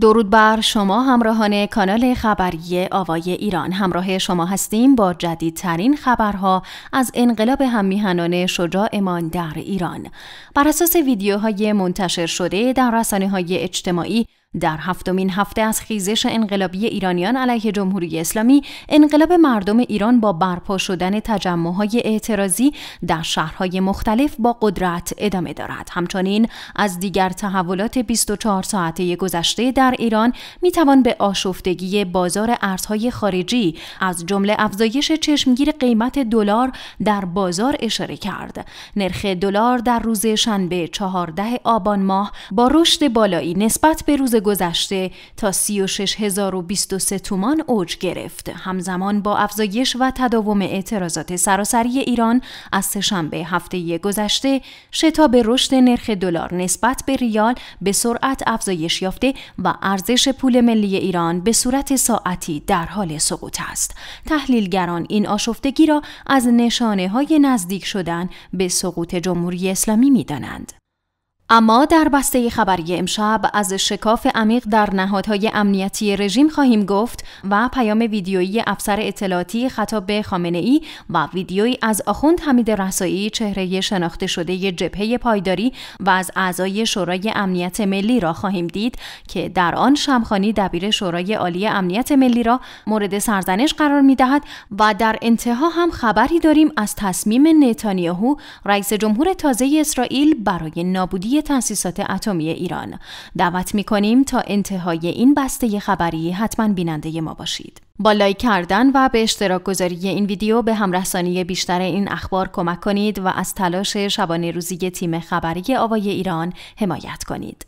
درود بر شما همراهان کانال خبری آوای ایران. همراه شما هستیم با جدیدترین خبرها از انقلاب هممیهنان شجاعمان در ایران. بر اساس ویدیوهای منتشر شده در رسانه های اجتماعی در هفتمین هفته از خیزش انقلابی ایرانیان علیه جمهوری اسلامی انقلاب مردم ایران با برپا شدن تجمعهای اعتراضی در شهرهای مختلف با قدرت ادامه دارد. همچنین از دیگر تحولات 24 ساعته گذشته در ایران می‌توان به آشفتگی بازار ارزهای خارجی از جمله افزایش چشمگیر قیمت دلار در بازار اشاره کرد. نرخ دلار در روز شنبه 14 آبان ماه با رشد بالایی نسبت به روز گذشته تا 36023 تومان اوج گرفت. همزمان با افزایش و تداوم اعتراضات سراسری ایران از سهشنبه هفته گذشته شتاب رشد نرخ دلار نسبت به ریال به سرعت افزایش یافته و ارزش پول ملی ایران به صورت ساعتی در حال سقوط است. تحلیلگران این آشفتگی را از نشانه های نزدیک شدن به سقوط جمهوری اسلامی می دانند. اما در بسته خبری امشب از شکاف عمیق در نهادهای امنیتی رژیم خواهیم گفت و پیام ویدیویی افسر اطلاعاتی خطاب به خامنه ای و ویدیویی از آخوند حمید رسایی چهره شناخته شده جبهه پایداری و از اعضای شورای امنیت ملی را خواهیم دید که در آن شمخانی دبیر شورای عالی امنیت ملی را مورد سرزنش قرار می دهد و در انتها هم خبری داریم از تصمیم نتانیاهو رئیس جمهور تازه اسرائیل برای نابودی تأسیسات اتمی ایران دعوت می کنیم تا انتهای این بسته خبری حتما بیننده ما باشید. با لایک کردن و به اشتراک گذاری این ویدیو به همرسانی بیشتر این اخبار کمک کنید و از تلاش شبانه روزی تیم خبری آوای ایران حمایت کنید.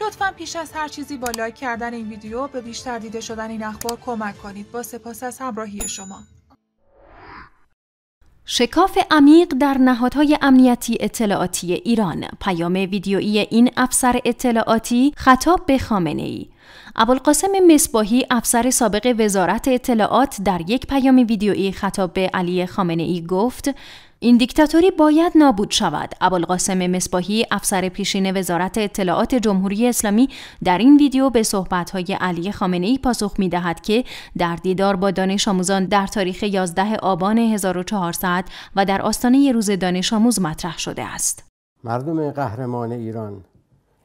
لطفا پیش از هر چیزی با لایک کردن این ویدیو به بیشتر دیده شدن این اخبار کمک کنید. با سپاس از همراهی شما. شکاف عمیق در نهادهای امنیتی اطلاعاتی ایران. پیام ویدیویی این افسر اطلاعاتی خطاب به خامنه ای ابوالقاسم مصباحی افسر سابق وزارت اطلاعات در یک پیام ویدیویی خطاب به علی خامنه ای گفت این دیکتاتوری باید نابود شود. ابوالقاسم مصباحی افسر پیشین وزارت اطلاعات جمهوری اسلامی در این ویدیو به صحبت‌های علی خامنه ای پاسخ می‌دهد که در دیدار با دانش آموزان در تاریخ 11 آبان 1400 و در آستانه روز دانش آموز مطرح شده است. مردم قهرمان ایران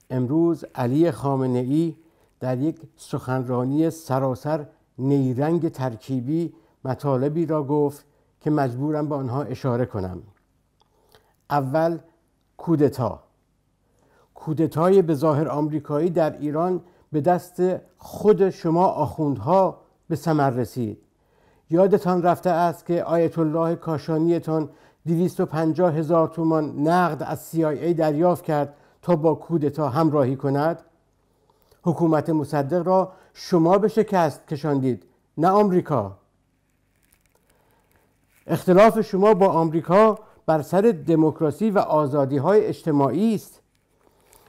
امروز علی خامنه ای در یک سخنرانی سراسر نیرنگ ترکیبی مطالبی را گفت که مجبورم به آنها اشاره کنم. اول کودتا. کودتای به ظاهر آمریکایی در ایران به دست خود شما آخوندها به ثمر رسید. یادتان رفته است که آیت الله کاشانیتان 250 هزار تومان نقد از CIA دریافت کرد تا با کودتا همراهی کند. حکومت مصدق را شما به شکست کشاندید نه آمریکا. اختلاف شما با آمریکا بر سر دموکراسی و آزادی های اجتماعی است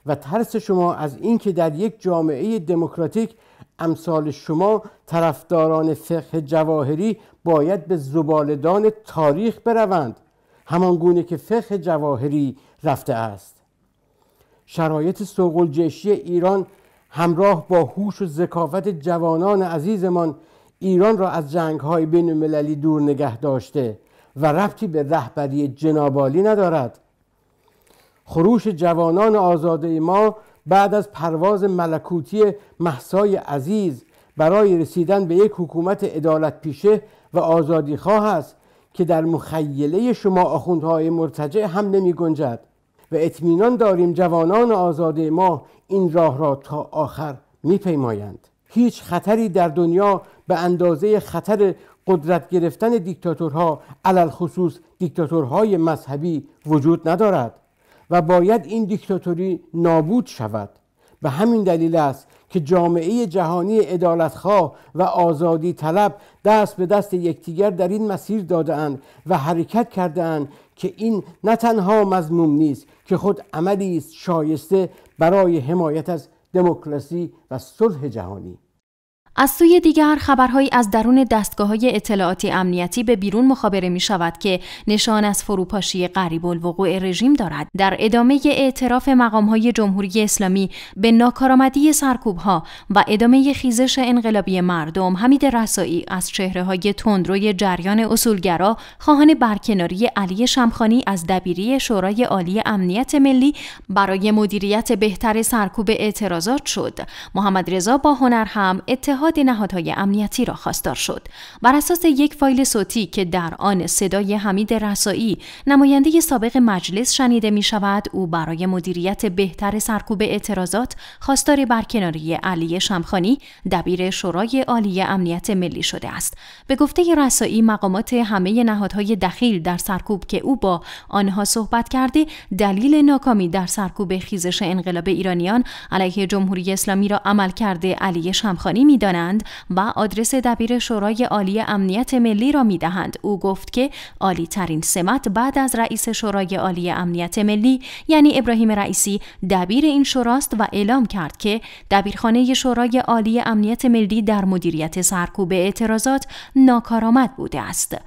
و ترس شما از اینکه در یک جامعه دموکراتیک امثال شما طرفداران فقه جواهری باید به زبالدان تاریخ بروند همان گونه که فقه جواهری رفته است. شرایط سوق ایران همراه با هوش و ذکاوت جوانان عزیزمان ایران را از جنگ های بین المللی دور نگه داشته و ربطی به رهبری جنابالی ندارد. خروش جوانان آزاده ما بعد از پرواز ملکوتی محسای عزیز برای رسیدن به یک حکومت عدالت پیشه و آزادی خواه است که در مخیله شما آخوندهای مرتجع هم نمی گنجد و اطمینان داریم جوانان آزاده ما این راه را تا آخر میپیمایند هیچ خطری در دنیا به اندازه خطر قدرت گرفتن دیکتاتورها علل خصوص دیکتاتورهای مذهبی وجود ندارد و باید این دیکتاتوری نابود شود. به همین دلیل است که جامعه جهانی عدالتخواه و آزادی طلب دست به دست یکدیگر در این مسیر دادهاند و حرکت کرده که این نه تنها مضموم نیست که خود عملی است شایسته برای حمایت از دموکراسی و صلح جهانی. از سوی دیگر خبرهایی از درون دستگاه های اطلاعاتی امنیتی به بیرون مخابره می شود که نشان از فروپاشی قریب الوقوع رژیم دارد. در ادامه اعتراف مقام های جمهوری اسلامی به ناکارآمدی سرکوب ها و ادامه خیزش انقلابی مردم حمید رسایی از چهره های تندروی جریان اصولگرا خواهان برکناری علی شمخانی از دبیری شورای عالی امنیت ملی برای مدیریت بهتر سرکوب اعتراضات شد. محمد رضا با هنر هم اتحاد اتحاد نهادهای امنیتی را خواستار شد. بر اساس یک فایل صوتی که در آن صدای حمید رسایی نماینده سابق مجلس شنیده می شود او برای مدیریت بهتر سرکوب اعتراضات خواستار برکناری علی شمخانی دبیر شورای عالی امنیت ملی شده است. به گفته رسایی مقامات همه نهادهای دخیل در سرکوب که او با آنها صحبت کرده دلیل ناکامی در سرکوب خیزش انقلاب ایرانیان علیه جمهوری اسلامی را عمل کرده علی شمخانی می‌دانند و آدرس دبیر شورای عالی امنیت ملی را می دهند. او گفت که عالی ترین سمت بعد از رئیس شورای عالی امنیت ملی یعنی ابراهیم رئیسی دبیر این شوراست و اعلام کرد که دبیرخانه شورای عالی امنیت ملی در مدیریت سرکوب اعتراضات ناکارآمد بوده است.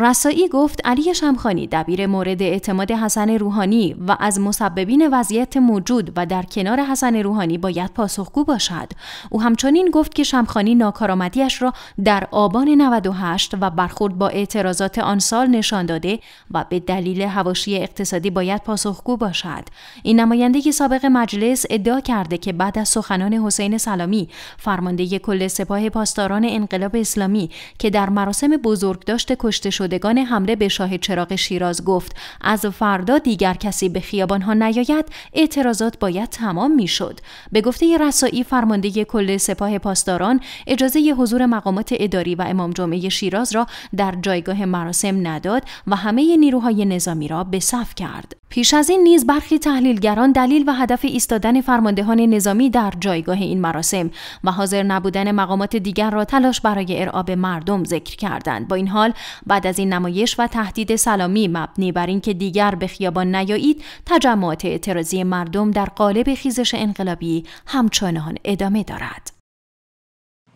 رسایی گفت علی شمخانی دبیر مورد اعتماد حسن روحانی و از مسببین وضعیت موجود و در کنار حسن روحانی باید پاسخگو باشد او همچنین گفت که شمخانی ناکارآمدیش را در آبان 98 و برخورد با اعتراضات آن سال نشان داده و به دلیل هواشی اقتصادی باید پاسخگو باشد. این نماینده سابق مجلس ادعا کرده که بعد از سخنان حسین سلامی فرمانده کل سپاه پاسداران انقلاب اسلامی که در مراسم بزرگداشت کشته شدگان حمله به شاه چراغ شیراز گفت از فردا دیگر کسی به خیابان ها نیاید اعتراضات باید تمام می‌شد. به گفته رسایی فرمانده کل سپاه پاسداران اجازه حضور مقامات اداری و امام جمعه شیراز را در جایگاه مراسم نداد و همه نیروهای نظامی را به صف کرد. پیش از این نیز برخی تحلیلگران دلیل و هدف ایستادن فرماندهان نظامی در جایگاه این مراسم و حاضر نبودن مقامات دیگر را تلاش برای ارعاب مردم ذکر کردند. با این حال بعد از این نمایش و تهدید سلامی مبنی بر اینکه دیگر به خیابان نیایید تجمعات اعتراضی مردم در قالب خیزش انقلابی همچنان ادامه دارد.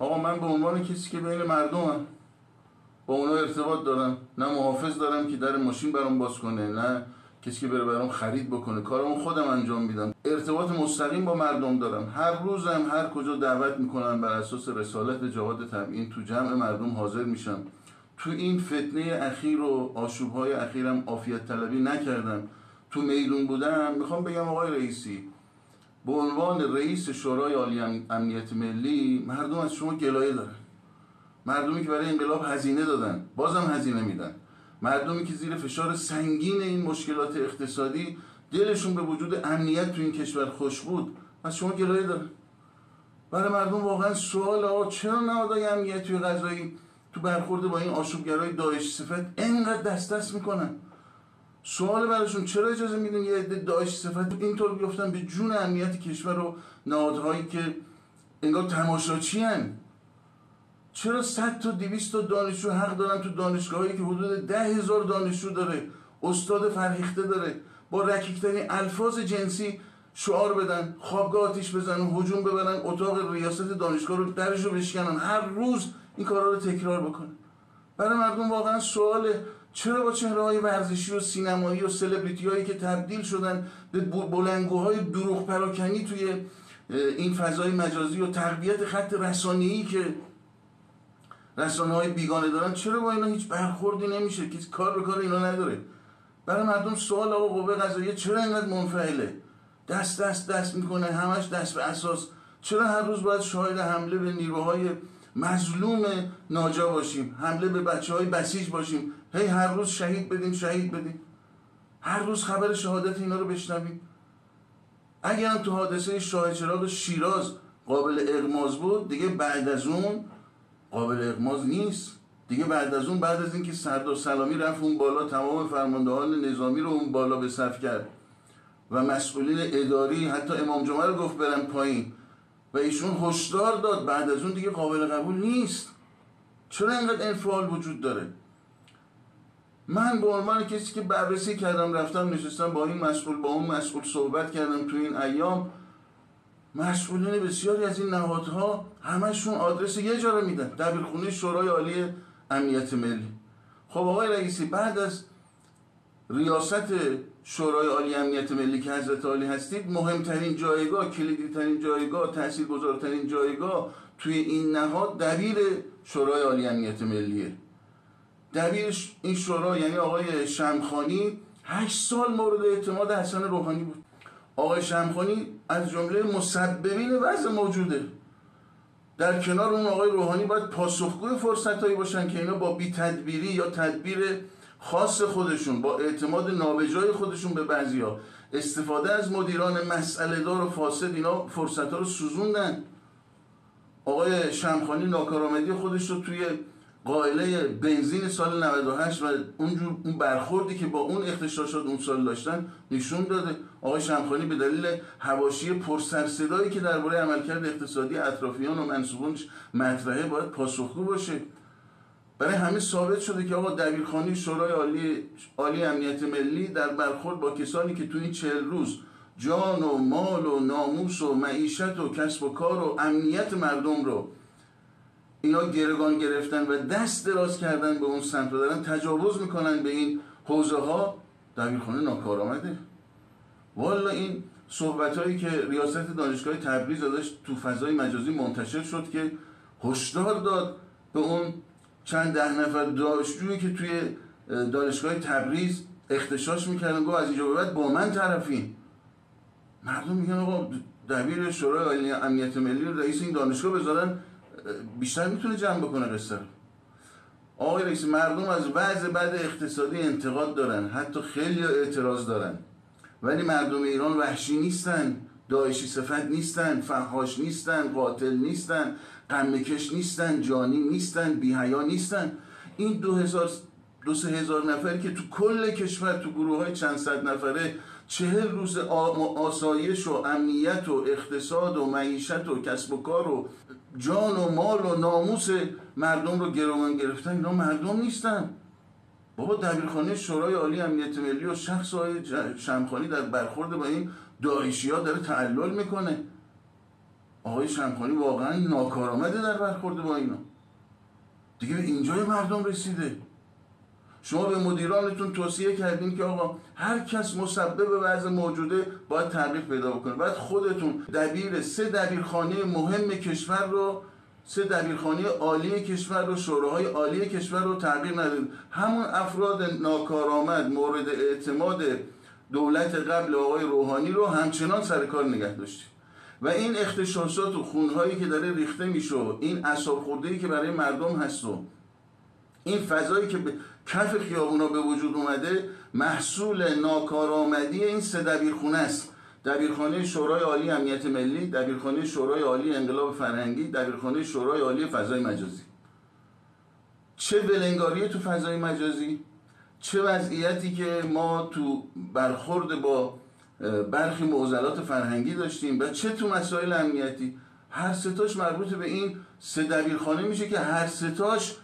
آقا من به عنوان کسی که بین مردمم با اونا ارتباط دارم نه محافظ دارم که در ماشین برام باز کنه نه کسی که بره برام خرید بکنه. کارمون خودم انجام میدم. ارتباط مستقیم با مردم دارم. هر روزم هر کجا دعوت می‌کنم بر اساس رسالت جهاد تبیین تو جمع مردم حاضر میشم. تو این فتنه اخیر و آشوبهای اخیرم آفیت طلبی نکردم. تو میدون بودم می‌خوام بگم آقای رئیسی به عنوان رئیس شورای عالی امنیت ملی مردم از شما گلایه دارن. مردمی که برای انقلاب هزینه دادن بازم هزینه میدن. مردمی که زیر فشار سنگین این مشکلات اقتصادی دلشون به وجود امنیت تو این کشور خوش بود از شما گلایه دارن. برای مردم واقعا سوال آقا چرا نهادهای امنیتی و غذایی تو برخورد با این آشوبگرای داعش صفت انقدر دست دست می‌کنن؟ سوال براشون چرا اجازه میدین یه عده داعش صفت؟ اینطور بیفتن به جون امنیت کشور و نهادهایی که انگار تماشاچی. چرا صد تا دویست تا دانشجو حق دارن تو دانشگاهایی که حدود ده هزار دانشجو داره استاد فرهیخته داره با رکیکترین الفاظ جنسی شعار بدن خوابگاه آتیش بزنن هجوم ببرن اتاق ریاست دانشگاه رو درش رو بشکنن هر روز این کارا رو تکرار بکنه برای مردم واقعا سواله. چرا با چهره های ورزشی و سینمایی و سلبریتی هایی که تبدیل شدن به بلنگوهای دروغ پراکنی توی این فضای مجازی و تقویت خط رسانه‌ای که رسانه های بیگانه دارن چرا با اینا هیچ برخوردی نمیشه؟ کسی کار به کار اینا نداره. برای مردم سوال آقا قوه قضاییه چرا اینقدر منفعله؟ دست دست دست می‌کنه همش دست به اساس. چرا هر روز باید شاهد حمله به نیروهای مظلوم ناجا باشیم حمله به بچه های بسیج باشیم. هی هر روز شهید بدیم شهید بدیم هر روز خبر شهادت اینا رو بشنویم. اگر هم تو حادثه شاه چراغ شیراز قابل اغماز بود دیگه بعد از اون قابل اغماز نیست. دیگه بعد از اون بعد از اینکه سردار سلامی رفت اون بالا تمام فرماندهان نظامی رو اون بالا به صف کرد. و مسئولین اداری حتی امام جمعه رو گفت برن پایین. و ایشون هشدار داد. بعد از اون دیگه قابل قبول نیست. چرا اینقدر انفعال وجود داره؟ من به عنوان کسی که بررسی کردم رفتم نشستم با این مسئول با اون مسئول صحبت کردم تو این ایام. مسئولین بسیاری از این نهادها همشون آدرس یه جا رو میدن. دبیرخونه شورای عالی امنیت ملی. خب آقای رئیسی بعد از ریاست شورای عالی امنیت ملی که حضرت عالی هستید مهمترین جایگاه کلیدی ترین جایگاه تاثیرگذارترین جایگاه توی این نهاد دبیر شورای عالی امنیت ملیه. دبیر این شورا یعنی آقای شمخانی هشت سال مورد اعتماد حسن روحانی بود. آقای شمخانی از جمله مسببین وضع موجوده. در کنار اون آقای روحانی باید پاسخگوی فرصت هایی باشن که اینا با بی تدبیری یا تدبیر خاص خودشون با اعتماد نابجای خودشون به بعضی ها استفاده از مدیران مسئله دار و فاسد اینا فرصت ها رو سوزوندن. آقای شمخانی ناکارآمدی خودش رو توی قائله بنزین سال 98 و اونجور اون برخوردی که با اون اختشاشات اون سال داشتن نشون داده. آقای شمخانی به دلیل حواشی پرسرصدایی که درباره عملکرد اقتصادی اطرافیان و منصوبانش مطرحه باید پاسخگو باشه. برای همه ثابت شده که آقا دبیرخانی شورای عالی, عالی امنیت ملی در برخورد با کسانی که تو این چهل روز جان و مال و ناموس و معیشت و کسب و کار و امنیت مردم رو اینا گرگان گرفتن و دست دراز کردن به اون سمت و دارن تجاوز می‌کنن به این حوزه ها دبیرخانه ناکار آمده والا این صحبت هایی که ریاست دانشگاه تبریز ازش تو فضای مجازی منتشر شد که هشدار داد به اون چند ده نفر دانشجویی که توی دانشگاه تبریز اختشاش می‌کردن گفت از اینجا به بعد با من طرفین. مردم میگن آقا دبیر شورای امنیت ملی رئیس این دانشگاه بذارن بیشتر می‌تونه جمع بکنه قصه آقای رئیس مردم از وضع بعد اقتصادی انتقاد دارن حتی خیلی اعتراض دارن. ولی مردم ایران وحشی نیستن داعشی صفت نیستن فحاش نیستن قاتل نیستن. قمکش نیستن جانی نیستن بیهیا نیستن. این دو هزار دو سه هزار نفری که تو کل کشور تو گروه های چند صد نفره چهل روز آسایش و امنیت و اقتصاد و معیشت و کسب و کار و جان و مال و ناموس مردم رو گروگان گرفتن اینا مردم نیستن. بابا دبیرخانه شورای عالی امنیت ملی و شخص های شمخانی در برخورد با این داعشی ها داره تعلل می‌کنه. آقای شمخانی واقعا ناکارآمده در برخورد با اینا. دیگه به اینجای مردم رسیده. شما به مدیرانتون توصیه کردین که آقا هر کس مسبب وضع موجوده باید تغییر پیدا بکنه. باید خودتون دبیر سه دبیرخانه مهم کشور رو سه دبیرخانه عالی کشور رو شوراهای عالی کشور رو تغییر ندید همون افراد ناکارآمد مورد اعتماد دولت قبل آقای روحانی رو همچنان سر کار نگه داشتید و این اختشاشات و خونهایی که داره ریخته میشه این اصاب خورده که برای مردم هست و این فضایی که به کف خیابونا به وجود اومده محصول ناکارآمدی این سه دبیرخونه است. دبیرخانه شورای عالی امنیت ملی دبیرخانه شورای عالی انقلاب فرهنگی دبیرخانه شورای عالی فضای مجازی. چه بلنگاری تو فضای مجازی؟ چه وضعیتی که ما تو برخورد با برخی معضلات فرهنگی داشتیم. و چه تو مسائل امنیتی؟ هر ستاش مربوط به این سه دبیرخانه میشه که هر ستاش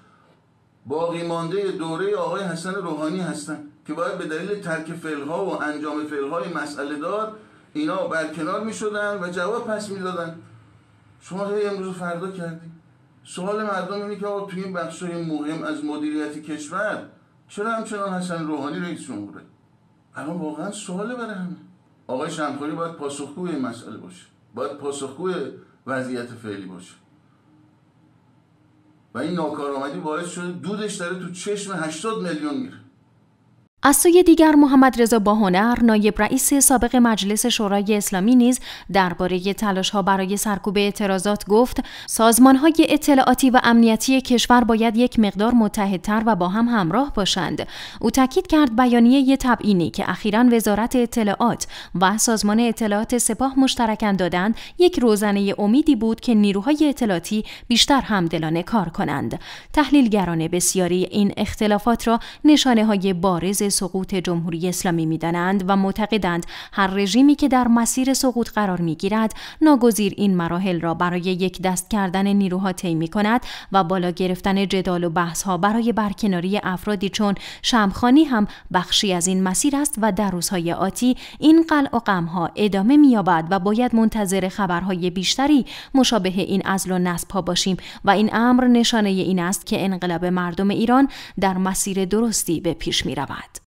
باقی مانده دوره آقای حسن روحانی هستن که باید به دلیل ترک فعلها و انجام فعلهای مسئله دار اینا برکنار می شدن و جواب پس می‌دادن. شما هی امروز فردا کردی. سوال مردم اینه که آقا توی این بخش مهم از مدیریت کشور چرا همچنان حسن روحانی رئیس جمهوره؟ الان واقعا سواله برای همه. آقای شمخانی باید پاسخگوی این مسئله باشه. باید پاسخگوی وضعیت فعلی باشه. و این ناکارآمدی باعث شده دودش داره تو چشم 80 میلیون میره. از سوی دیگر محمد رضا باهنر نایب رئیس سابق مجلس شورای اسلامی نیز درباره تلاش ها برای سرکوب اعتراضات گفت سازمان های اطلاعاتی و امنیتی کشور باید یک مقدار متحدتر و با هم همراه باشند. او تاکید کرد بیانیه تبعینی که اخیرا وزارت اطلاعات و سازمان اطلاعات سپاه مشترکاً دادند یک روزنه امیدی بود که نیروهای اطلاعاتی بیشتر همدلانه کار کنند. تحلیلگران بسیاری این اختلافات را نشانه های بارز سقوط جمهوری اسلامی می‌دانند و معتقدند هر رژیمی که در مسیر سقوط قرار می‌گیرد ناگزیر این مراحل را برای یک دست کردن نیروها طی می کند و بالا گرفتن جدال و بحث ها برای برکناری افرادی چون شمخانی هم بخشی از این مسیر است و در روزهای آتی این قلع و ها ادامه مییابد و باید منتظر خبرهای بیشتری مشابه این ازل و نصب ها باشیم و این امر نشانه این است که انقلاب مردم ایران در مسیر درستی به پیش می رود.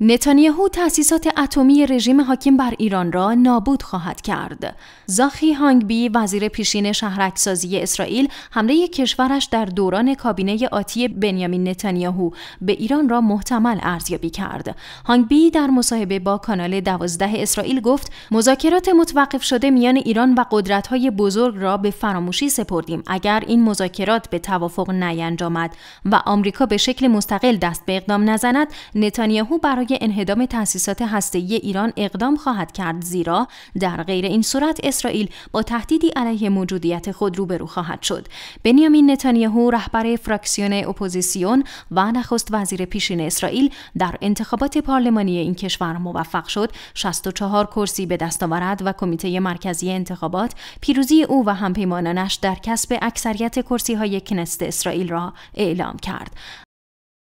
نتانیاهو تأسیسات اتمی رژیم حاکم بر ایران را نابود خواهد کرد. زاخی هانگبی وزیر پیشین شهرکسازی اسرائیل حمله کشورش در دوران کابینه آتی بنیامین نتانیاهو به ایران را محتمل ارزیابی کرد. هانگبی در مصاحبه با کانال دوازده اسرائیل گفت مذاکرات متوقف شده میان ایران و قدرت‌های بزرگ را به فراموشی سپردیم. اگر این مذاکرات به توافق نینجامد و آمریکا به شکل مستقل دست به اقدام نزند، نتانیاهو برای انهدام تأسیسات هسته‌ای ایران اقدام خواهد کرد زیرا در غیر این صورت اسرائیل با تهدیدی علیه موجودیت خود روبرو خواهد شد. بنیامین نتانیاهو رهبر فراکسیون اپوزیسیون و نخست وزیر پیشین اسرائیل در انتخابات پارلمانی این کشور موفق شد. 64 کرسی به دست آورد و کمیته مرکزی انتخابات پیروزی او و همپیمانانش در کسب اکثریت کرسی های کنست اسرائیل را اعلام کرد.